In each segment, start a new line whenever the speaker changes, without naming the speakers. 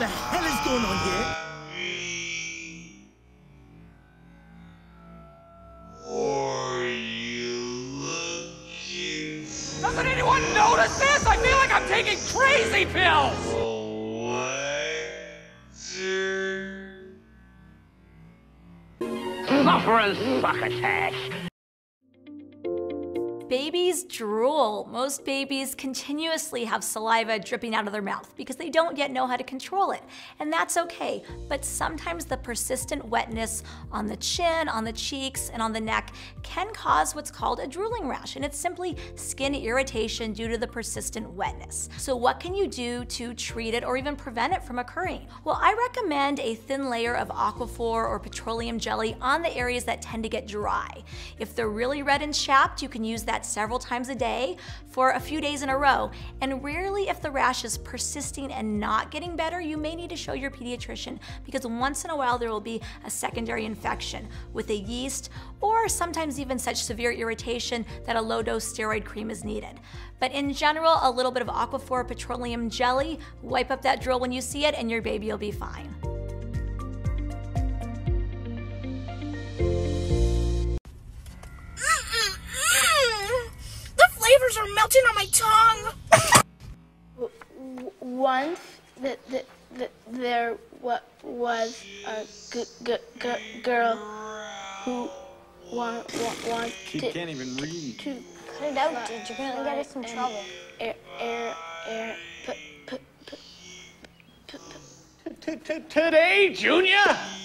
the hell is going on here?
Doesn't anyone notice this? I feel like I'm taking crazy pills!
Suffering succotash.
Babies drool. Most babies continuously have saliva dripping out of their mouth because they don't yet know how to control it. And that's okay, but sometimes the persistent wetness on the chin, on the cheeks, and on the neck can cause what's called a drooling rash. And it's simply skin irritation due to the persistent wetness. So what can you do to treat it or even prevent it from occurring? Well, I recommend a thin layer of Aquaphor or petroleum jelly on the areas that tend to get dry. If they're really red and chapped, you can use that several times a day for a few days in a row. And rarely, if the rash is persisting and not getting better, you may need to show your pediatrician because once in a while there will be a secondary infection with a yeast or sometimes even such severe irritation that a low dose steroid cream is needed. But in general, a little bit of Aquaphor petroleum jelly, wipe up that drool when you see it, and your baby will be fine.
My tongue.
Once th- th- th- there wa- was a g- g- g- girl who wa- wa- wanted
She can't even read.
to
Cut it out, dude. You're gonna get us in trouble.
Air, air, air, p- p- p- p- p-
Today, Junior?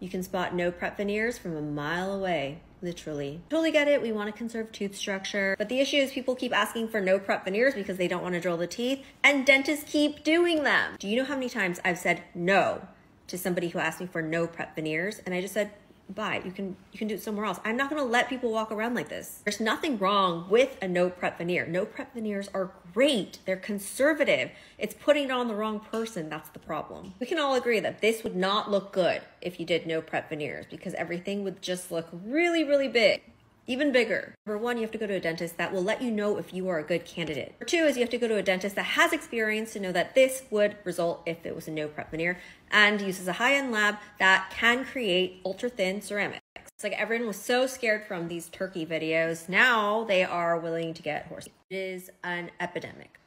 You can spot no prep veneers from a mile away, literally. Totally get it, we want to conserve tooth structure, but the issue is people keep asking for no prep veneers because they don't want to drill the teeth, and dentists keep doing them. Do you know how many times I've said no to somebody who asked me for no prep veneers, and I just said, bye, you can you can do it somewhere else. I'm not gonna let people walk around like this. There's nothing wrong with a no prep veneer. No prep veneers are great. They're conservative. It's putting it on the wrong person. That's the problem. We can all agree that this would not look good if you did no prep veneers because everything would just look really, really big. Even bigger. Number one, you have to go to a dentist that will let you know if you are a good candidate. Number two is you have to go to a dentist that has experience to know that this would result if it was a no prep veneer and uses a high end lab that can create ultra thin ceramics. It's like everyone was so scared from these turkey videos. Now they are willing to get horse. It is an epidemic.